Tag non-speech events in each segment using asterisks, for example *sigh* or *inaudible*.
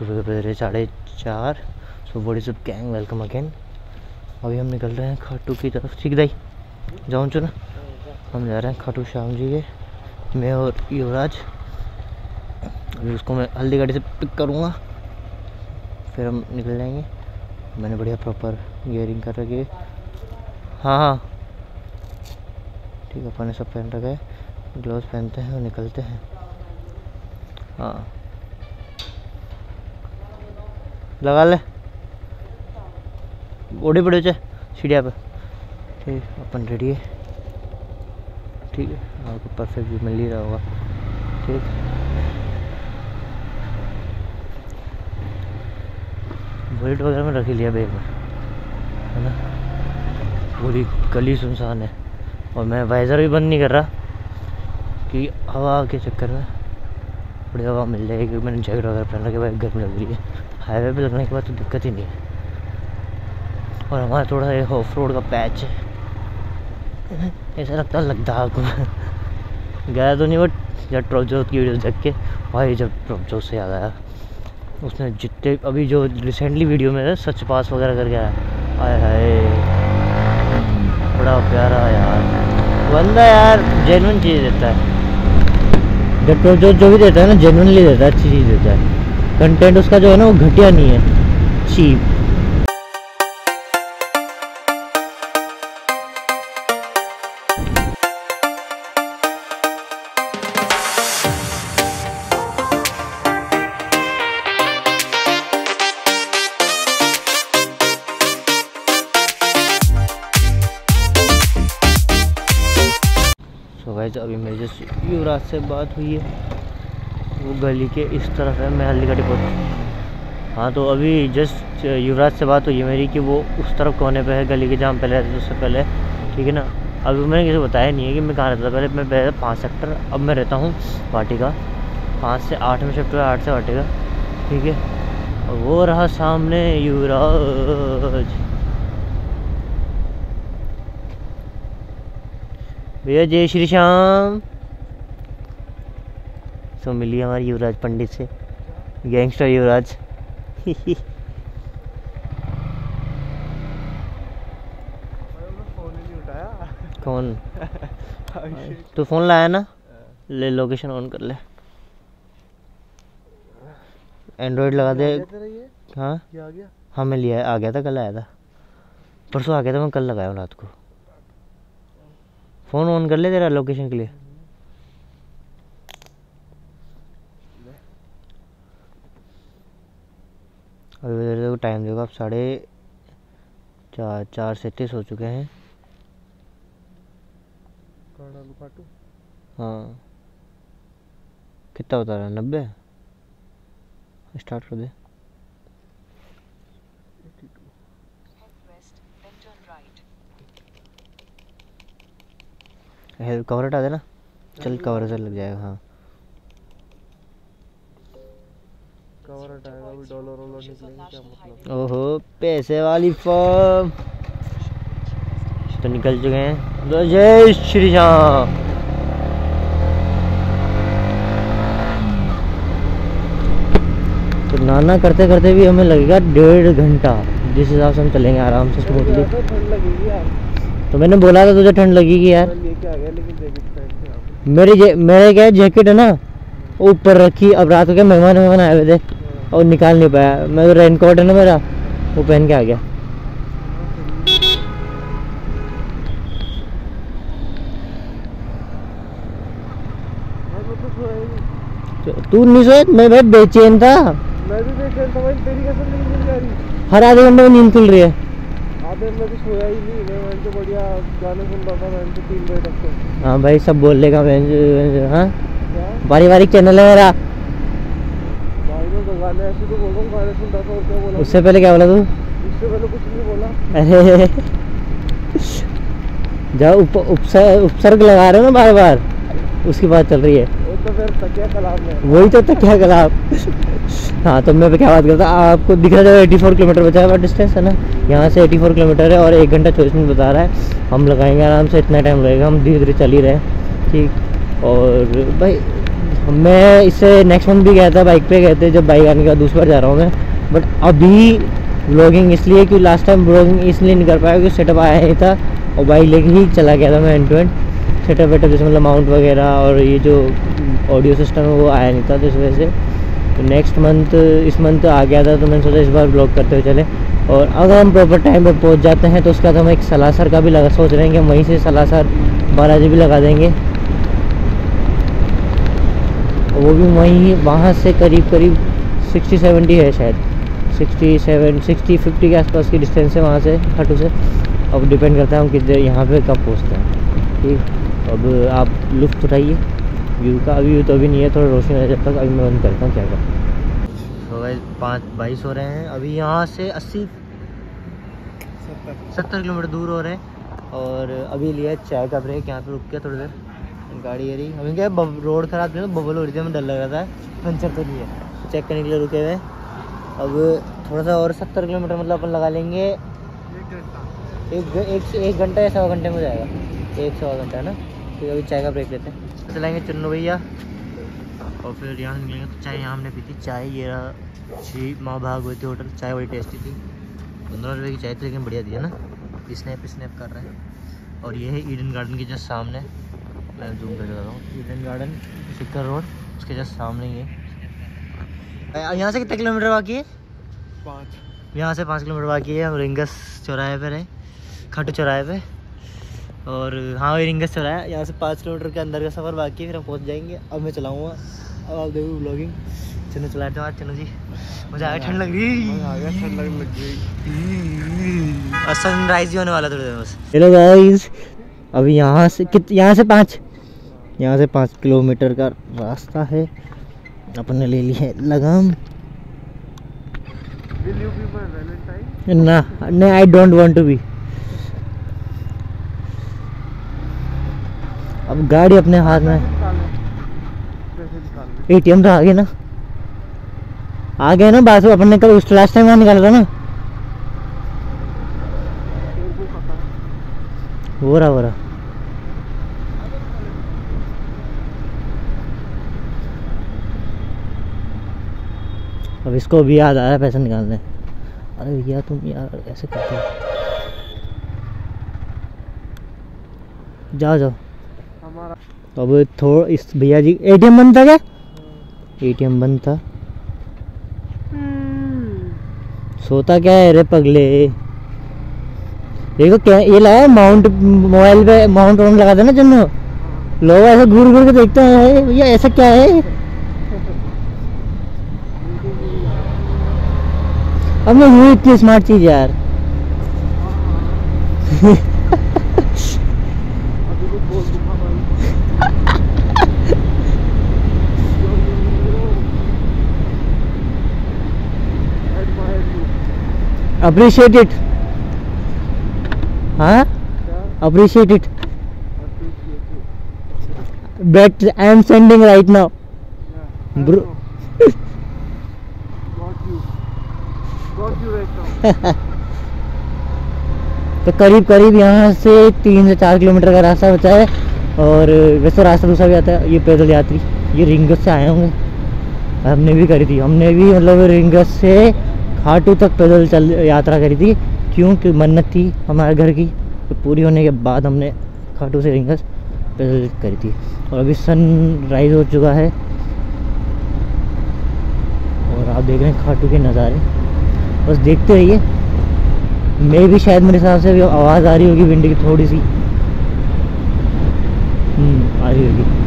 सुबह के रहे साढ़े चार। सो बड़ी सब गैंग वेलकम अगेन अभी हम निकल रहे हैं खाटू की तरफ़। ठीक दाई? जाऊँ ना। हम जा रहे हैं खाटू श्याम जी के। मैं और युवराज। अभी उसको मैं हल्दी गाड़ी से पिक करूँगा। फिर हम निकल जाएँगे। मैंने बढ़िया प्रॉपर गियरिंग कर रखी है। हाँ हाँ। ठीक है अपन ने सब पहन रखा है। ग्लव्स पहनते हैं और निकलते हैं। हाँ। लगा ले। ओढ़े पड़े चे सीढ़िया पे ठीक, अपन रेडी है। ठीक है, आपको परफेक्ट भी मिल ही रहा होगा। ठीक। बुलेट वगैरह में रख ही लिया बैग में, है ना? पूरी गली सुनसान है। और मैं वाइज़र भी बंद नहीं कर रहा, कि हवा के चक्कर में, थोड़ी हवा मिल जाएगी। क्योंकि मैंने जैकेट वगैरह पहन रखी भाई, गर्मी लग रही है। हाईवे पे लगने के बाद तो दिक्कत ही नहीं है। और हमारा थोड़ा एक ऑफ़ रोड का पैच है। ऐसा लगता है लद्दाख गया तो नहीं बट जब ट्रॉप की वीडियो देख के, भाई जब ट्रॉप से याद आया, उसने जितने, अभी जो रिसेंटली वीडियो में सच पास वगैरह करके आया। आए हाय। बड़ा प्यारा यार। बंदा यार जेनुअन चीज़ देता है। जब तो जो भी देता है ना जेनुअनली देता है, अच्छी चीज़ देता है। कंटेंट उसका जो है ना वो घटिया नहीं है। चीप अभी मेरी जस्ट युवराज से बात हुई है। वो गली के इस तरफ़ है, मैं हल्दी घाटी पहुँच हाँ। तो अभी जस्ट युवराज से बात हुई है मेरी कि वो उस तरफ़ कोने पे है, गली के जहाँ पहले रहते थे उससे पहले। ठीक है ना? अभी मैंने किसी को बताया नहीं है कि मैं कहाँ रहता था पहले, मैं पहले पाँच सेक्टर, अब मैं रहता हूँ वाटिका। पाँच से आठ में शिफ्ट आठ से वाटिका। ठीक है? वो रहा सामने युवराज। भैया, जय श्री श्याम। सो मिली हमारे युवराज पंडित से। गैंगस्टर युवराज। कौन? तू फ़ोन लाया ना? ले लोकेशन ऑन कर ले। एंड्रॉइड लगा दे। हाँ? हाँ मैं लिया। आ गया था कल आया था। परसों आ गया था मैं कल लगाया हूँ रात को। फ़ोन ऑन कर ले तेरा लोकेशन के लिए। अभी तेरे को टाइम देखो आप साढ़े चार चार से तीस हो चुके हैं। हाँ। कितना बता रहा? है नब्बे? स्टार्ट कर दे। कवर हटा देना। चल कवर से लग जाएगा हाँ। हटाएगा अभी डॉलर वॉलर निकलेंगे क्या मतलब? ओहो पैसे वाली फॉर्म तो निकल चुके हैं। तो जय श्री राम। तो नाना करते करते भी हमें लगेगा डेढ़ घंटा। जिस हिसाब से हम चलेंगे आराम से स्मूथली तो मैंने बोला था तुझे ठंड लगेगी यार। मेरी मेरे क्या जैकेट है ना ऊपर रखी। अब रात को क्या मेहमान मेहमान आए हुए थे। और निकाल नहीं पाया। मैं तो रेनकोट है ना मेरा वो पहन के आ गया। मैं तो नहीं तो तू नहीं सोया मैं भाई बेचैन था। मैं भी रहा था भाई तेरी कसम नहीं मिल जा रही? हर आधे घंटे में नींद खुल रही है। आधे में भी सोया ही नहीं मैं से बढ़िया गाने सुन रहा था वहीं से तीन बजे तक तो। हाँ भाई सब बोल लेगा मैं हाँ? क्या? पारिवारिक चैनल है मेरा। मैं तो गाने ऐसे तो बोल रहा हूँ गाने सुन रहा था और क्या बोला? उससे पहले क्या बोला तू? इससे पहले कुछ नहीं बोला। अरे। जब उप, उपसर्ग उपसर्ग लगा रहे हो ना बार बार उसकी बात चल रही है। वो तो फिर तकिया है। वही तो था क्या कला हाँ तो मैं क्या बात करता आपको दिख रहा है एटी फोर किलोमीटर बचा हुआ डिस्टेंस है ना? यहाँ से एटी फोर किलोमीटर है और एक घंटा चौबीस मिनट बता रहा है। हम लगाएँगे आराम से इतना टाइम लगेगा हम धीरे धीरे चल ही रहे हैं। ठीक? और भाई मैं इससे नेक्स्ट मंथ भी गया था बाइक पे गए थे, जब बाइक आने के बाद दूसरी बार जा रहा हूँ मैं। बट अभी ब्लॉगिंग इसलिए कि लास्ट टाइम ब्लॉगिंग इसलिए नहीं कर पाया क्योंकि सेटअप आया नहीं था और बाइक लेके ही चला गया था मैं एंड टू एंड सेटअप वेटअप जैसे मतलब माउंट वगैरह और ये जो ऑडियो सिस्टम है वो आया नहीं था तो इस वजह से। तो नेक्स्ट मंथ इस मंथ आ गया था तो मैंने सोचा इस बार ब्लॉग करते हुए चले। और अगर हम प्रॉपर टाइम पर पहुँच जाते हैं तो उसके बाद हम एक सलासर का भी लगा, सोच रहे हैं कि हम वहीं से सलासर बालाजी भी लगा देंगे। वो भी वहीं वहाँ से करीब करीब सिक्सटी सेवेंटी है शायद। सिक्सटी सेवन सिक्सटी फिफ्टी के आसपास की डिस्टेंस है वहाँ से खाटू से। अब डिपेंड करता है हम कितने, यहाँ पे कब पहुँचते हैं। ठीक? अब आप लुफ्त उठाइए। व्यू का अभी व्यू तो अभी नहीं है, थोड़ा रोशनी है, जब तक अभी मैं बंद करता हूँ, क्या कर। तो पाँच, बाईस हो रहे हैं। अभी यहाँ से अस्सी, सत्तर किलोमीटर दूर हो रहे हैं। और अभी लिया चाय का ब्रेक यहाँ पे रुक के थोड़ी देर। गाड़ी आ रही हमें क्या रोड खराब थी ना, बबल हो रही थी, हमें डर लग रहा था। पंचर तो नहीं है। चेक करने के लिए रुके हुए। अब थोड़ा सा और सत्तर किलोमीटर मतलब अपन लगा लेंगे। एक घंटा एक एक घंटा या सवा घंटे में जाएगा। एक सवा घंटा, है ना? फिर अभी चाय का ब्रेक लेते हैं। तो चलाएँगे चुन्नू भैया। और फिर यहाँ से निकलेंगे। तो चाय यहाँ हमने पी थी। चाय, ये रहा श्री माँ थी होटल। चाय बड़ी टेस्टी थी। पंद्रह रुपये की चाय थी, लेकिन बढ़िया थी, है ना? स्नैप स्नैप कर रहे हैं। और ये है ईडन गार्डन के जस्ट सामने। मैं जूम करके बता रहा हूँ। ईडन गार्डन सिक्कर रोड उसके जस्ट सामने ही है। यहाँ से कितने किलोमीटर बाकी है? पाँच। यहाँ से पाँच किलोमीटर बाकी है हम रिंगस चौराहे पर है खाटू चौराहे पे। और हाँ वही रिंगस चौराहा है। यहाँ से पाँच किलोमीटर के अंदर का सफ़र बाकी है फिर हम पहुँच जाएँगे। अब मैं चलाऊँगा। अब आप देखो ब्लॉगिंग चलो चलाते हो आज चलो जी। मुझे आगे ठंड लग रही आ गया ठंड लगने लग गई और सनराइज भी होने वाला थोड़ी देर बस। हेलो गाइस अभी यहाँ से कित यहाँ से पाँच। यहाँ से पाँच किलोमीटर का रास्ता है। अपने ले ली है लगाम। ना नहीं I don't want to be अब गाड़ी अपने हाथ में निकाल ले एटीएम तो आ गए ना। आ गए ना बात अपन कल उस लास्ट टाइम वहाँ निकाला था ना। हो रहा हो रहा अब इसको भी याद आ रहा है पैसा निकालने। अरे भैया तुम यार ऐसे करते हो। जाओ जाओ। हमारा तो अब थोड़ा इस भैया जी एटीएम बंद था क्या? एटीएम बंद था। सोता क्या है रे पगले? देखो क्या ये लगा माउंट मोबाइल पे माउंट वाउंट लगा देना चन्नू लोग ऐसे घूर घूर के देखते हैं भैया ऐसा क्या है? अब मैं हूँ इतनी स्मार्ट चीज़ यार। अप्रिशिएट इट हाँ? Appreciate it but I am sending right now Bro. *laughs* तो करीब करीब यहाँ से तीन से चार किलोमीटर का रास्ता बचा है और वैसे रास्ता दूसरा भी आता है, ये पैदल यात्री, ये रिंगस से आए होंगे। हमने भी करी थी, हमने भी मतलब रिंगस से खाटू तक पैदल चल, यात्रा करी थी, क्योंकि मन्नत थी हमारे घर की तो पूरी होने के बाद हमने खाटू से रिंगस पैदल करी थी। और अभी सन राइज हो चुका है। और आप देख रहे हैं खाटू के नज़ारे। बस देखते रहिए। मैं भी शायद मेरे हिसाब से अभी आवाज़ आ रही होगी विंड की थोड़ी सी। हम्म, आ रही होगी।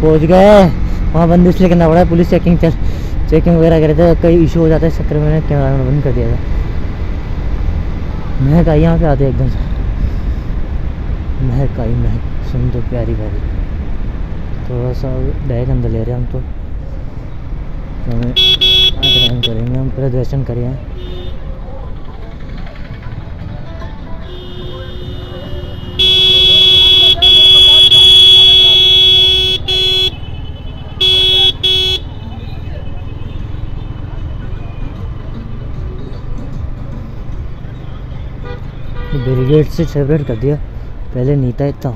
पहुँच गए। वहाँ बंद इसलिए करना पड़ा, पुलिस चेकिंग चल चेकिंग वगैरह करे थे, कई इशू हो जाता है इस चक्कर मैंने कैमरा में बंद कर दिया था। महक आई यहाँ पे आते एकदम से। महक आई, महक। सुन तो प्यारी प्यारी थोड़ा सा बैग अंदर ले रहे हैं हम तो। तो हमें करेंगे, हम पहले दर्शन करें। बैरिगेड से सेपरेट कर दिया। पहले नीता इतना।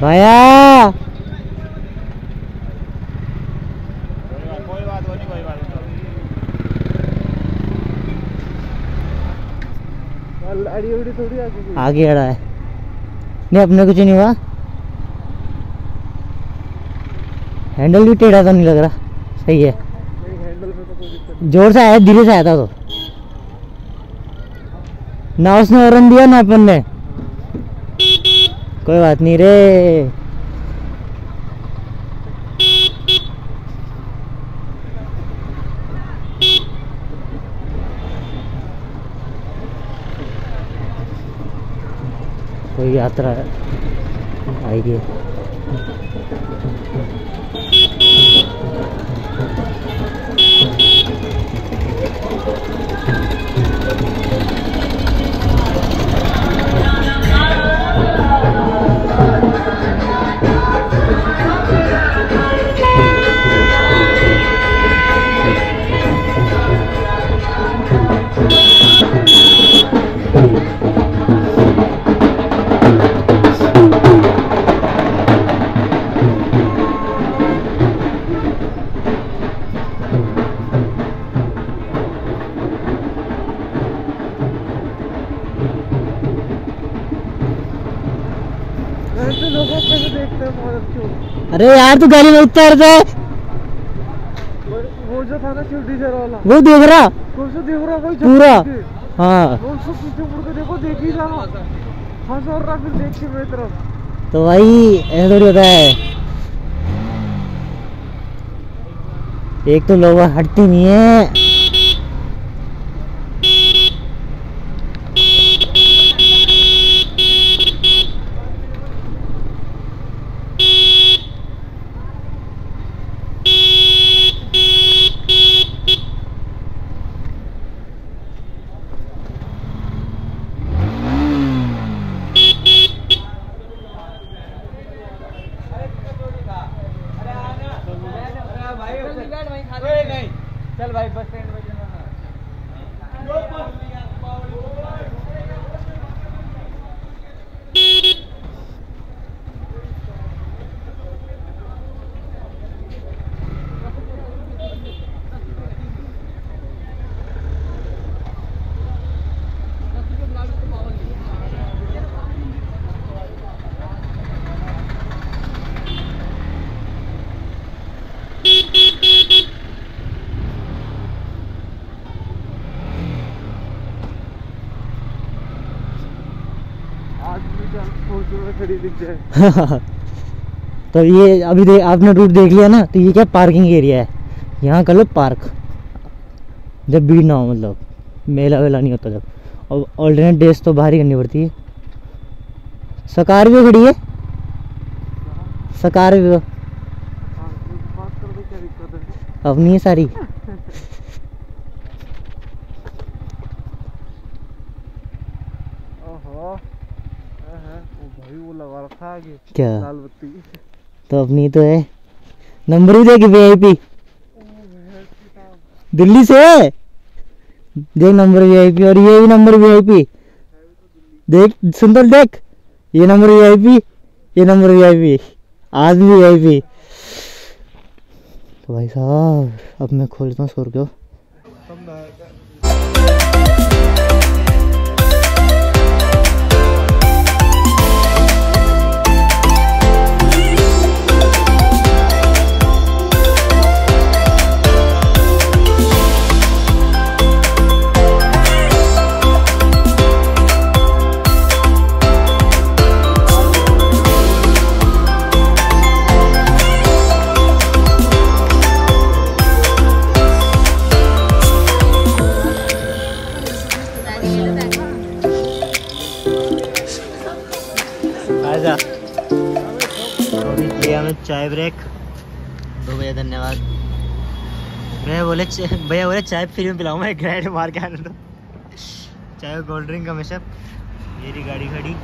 भैया कोई बात नहीं कोई बात नहीं अड़ी उड़ी थोड़ी आगे आ रहा अड़ा है। नहीं अपने कुछ नहीं हुआ। हैंडल भी टेढ़ा तो नहीं लग रहा। सही है। तो ज़ोर से आया धीरे से आया था तो। ना उसने हॉर्न दिया ना अपन ने। कोई बात नहीं रे कोई यात्रा आएगी अरे यार तू गाड़ी में उतर दे वो जो था ना वाला। वो देख रहा। कौन सा देख रहा कोई पूरा। हाँ। देखो देख ही रहा। हंस और रहा फिर देख के मेरी तरफ़। तो भाई ऐसा थोड़ी होता है। एक तो लोग हटती नहीं है चल भाई बस स्टैंड में आज भी जान सोच में खड़ी दिख जाए *laughs* तो ये अभी देख आपने रूट देख लिया ना तो ये क्या पार्किंग एरिया है? यहाँ कर लो पार्क जब भीड़ ना हो मतलब। मेला वेला नहीं होता जब। और ऑल्टरनेट डेज़ तो बाहर ही करनी पड़ती है। स्कॉर्पियो खड़ी है? स्कॉर्पियो हाँ, तो दो नहीं है सारी ओहो हाँ, ओ भाई वो लगा रखा है आगे क्या? लाल बत्ती तो अपनी तो है। नंबर ही देगी वी आई पी दिल्ली से है? देख नंबर वी आई पी और ये भी नंबर वी आई पी देख तो देख। ये नंबर वी आई पी ये नंबर वी आई पी आज भी वी आई पी तो भाई साहब अब मैं खोलता हूँ लिया हमने चाय ब्रेक दो भैया धन्यवाद। भैया बोले भैया बोले चाय फ्री में पिलाऊँ मैं ग्राइड मार के आने दो। चाय और कोल्ड ड्रिंक हमेशा। ये रही गाड़ी खड़ी।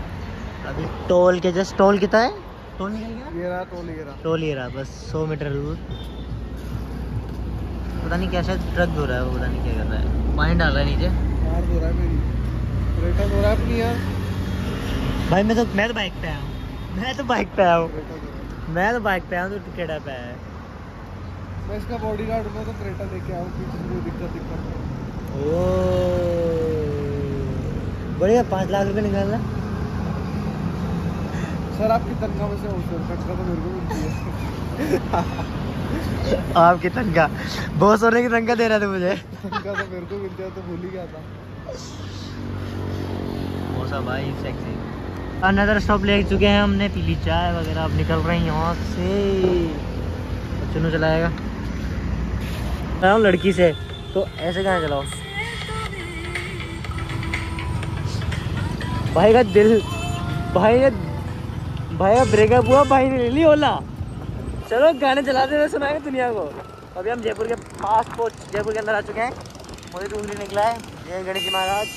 अभी टोल के जस्ट टोल कितना है? टोल निकल गया? ये रहा टोल ये रहा। टोल ही रहा बस सौ मीटर दूर। पता नहीं क्या शायद ट्रक धो रहा है वो पता नहीं क्या कर रहा है। पानी डाल रहा है नीचे। धो रहा है मेरी। रेटा धो रहा है अपनी यार। भाई मैं तो मैं तो बाइक पे आया हूँ। मैं तो बाइक पे आया हूँ। मैं तो बाइक पे आया हूँ तो टेढ़ा पे। आया है मैं इसका बॉडी गार्ड हूँ तो क्रेटा लेके आऊँ किसी को दिक्कत दिक्कत। ओ बढ़िया पाँच लाख रुपए निकाल रहा सर आपकी तनख्वाह में से हो सर तनख्वाह तो मेरे को मिलती है। आपकी तनख्वाह। बहुत सोने की तनख्वाह दे रहा था मुझे। तनख्वाह तो मेरे को मिलती है तो भूल ही गया था। भाई सेक्सी अनदर स्टॉप ले चुके हैं हमने, पीली चाय वगैरह अब निकल रही हैं यहाँ से। चुनू चलाएगा। मैं लड़की से तो ऐसे कहाँ चलाओ? भाई का दिल, भाई ने भाई का ब्रेकअप हुआ, भाई ने ले ली ओला। चलो गाने चलाते हुए सुनाएँगे दुनिया को। अभी हम जयपुर के पास पहुँच, जयपुर के अंदर आ चुके हैं। मुझे टूंगली निकला है। जय गणेश जी महाराज।